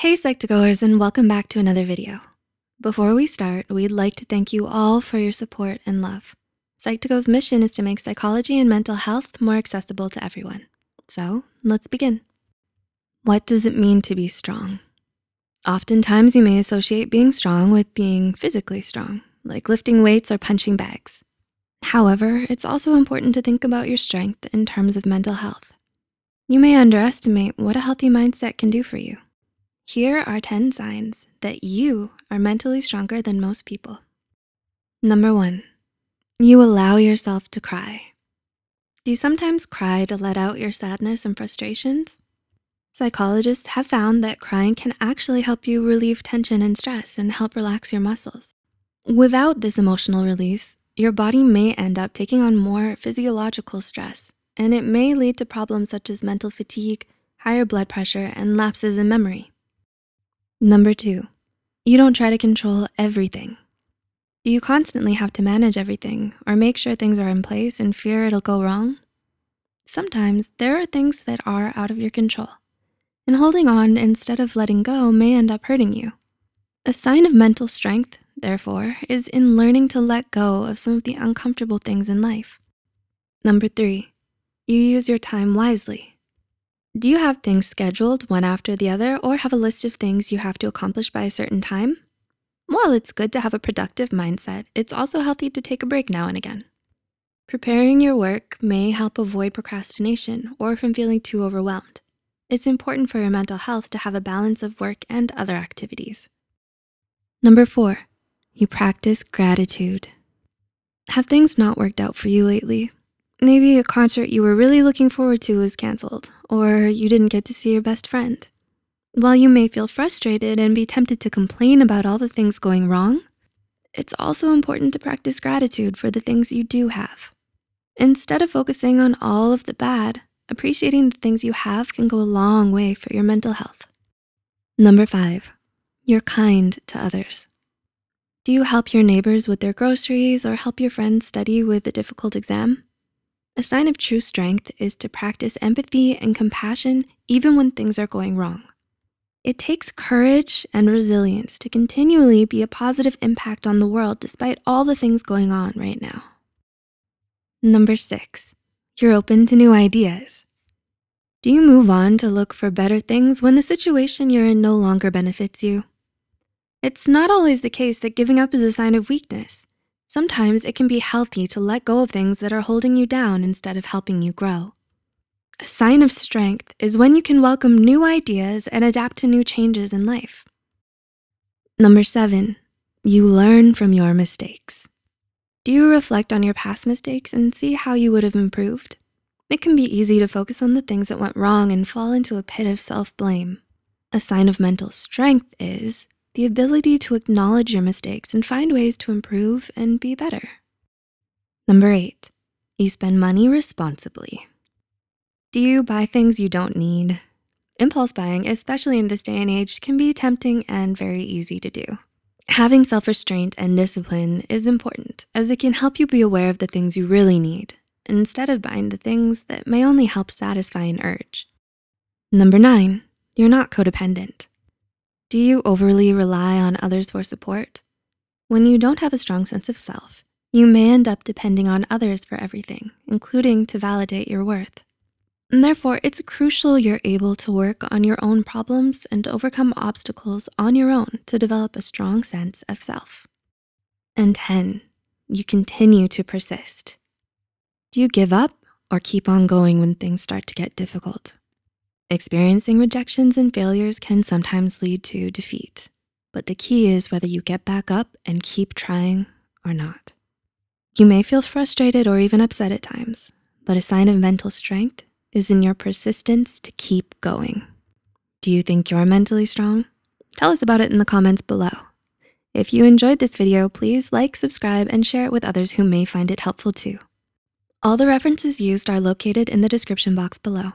Hey Psych2Goers and welcome back to another video. Before we start, we'd like to thank you all for your support and love. Psych2Go's mission is to make psychology and mental health more accessible to everyone. So let's begin. What does it mean to be strong? Oftentimes you may associate being strong with being physically strong, like lifting weights or punching bags. However, it's also important to think about your strength in terms of mental health. You may underestimate what a healthy mindset can do for you. Here are 10 signs that you are mentally stronger than most people. Number one, you allow yourself to cry. Do you sometimes cry to let out your sadness and frustrations? Psychologists have found that crying can actually help you relieve tension and stress and help relax your muscles. Without this emotional release, your body may end up taking on more physiological stress, and it may lead to problems such as mental fatigue, higher blood pressure, and lapses in memory. Number two, you don't try to control everything. You constantly have to manage everything or make sure things are in place and fear it'll go wrong. Sometimes there are things that are out of your control and holding on instead of letting go may end up hurting you. A sign of mental strength, therefore, is in learning to let go of some of the uncomfortable things in life. Number three, you use your time wisely. Do you have things scheduled one after the other or have a list of things you have to accomplish by a certain time? While it's good to have a productive mindset, it's also healthy to take a break now and again. Preparing your work may help avoid procrastination or from feeling too overwhelmed. It's important for your mental health to have a balance of work and other activities. Number four, you practice gratitude. Have things not worked out for you lately? Maybe a concert you were really looking forward to was canceled, or you didn't get to see your best friend. While you may feel frustrated and be tempted to complain about all the things going wrong, it's also important to practice gratitude for the things you do have. Instead of focusing on all of the bad, appreciating the things you have can go a long way for your mental health. Number five, you're kind to others. Do you help your neighbors with their groceries or help your friends study with a difficult exam? A sign of true strength is to practice empathy and compassion even when things are going wrong. It takes courage and resilience to continually be a positive impact on the world despite all the things going on right now. Number six, you're open to new ideas. Do you move on to look for better things when the situation you're in no longer benefits you? It's not always the case that giving up is a sign of weakness. Sometimes it can be healthy to let go of things that are holding you down instead of helping you grow. A sign of strength is when you can welcome new ideas and adapt to new changes in life. Number seven, you learn from your mistakes. Do you reflect on your past mistakes and see how you would have improved? It can be easy to focus on the things that went wrong and fall into a pit of self-blame. A sign of mental strength is the ability to acknowledge your mistakes and find ways to improve and be better. Number eight, you spend money responsibly. Do you buy things you don't need? Impulse buying, especially in this day and age, can be tempting and very easy to do. Having self-restraint and discipline is important as it can help you be aware of the things you really need instead of buying the things that may only help satisfy an urge. Number nine, you're not codependent. Do you overly rely on others for support? When you don't have a strong sense of self, you may end up depending on others for everything, including to validate your worth. And therefore, it's crucial you're able to work on your own problems and overcome obstacles on your own to develop a strong sense of self. And 10, you continue to persist. Do you give up or keep on going when things start to get difficult? Experiencing rejections and failures can sometimes lead to defeat, but the key is whether you get back up and keep trying or not. You may feel frustrated or even upset at times, but a sign of mental strength is in your persistence to keep going. Do you think you're mentally strong? Tell us about it in the comments below. If you enjoyed this video, please like, subscribe, and share it with others who may find it helpful too. All the references used are located in the description box below.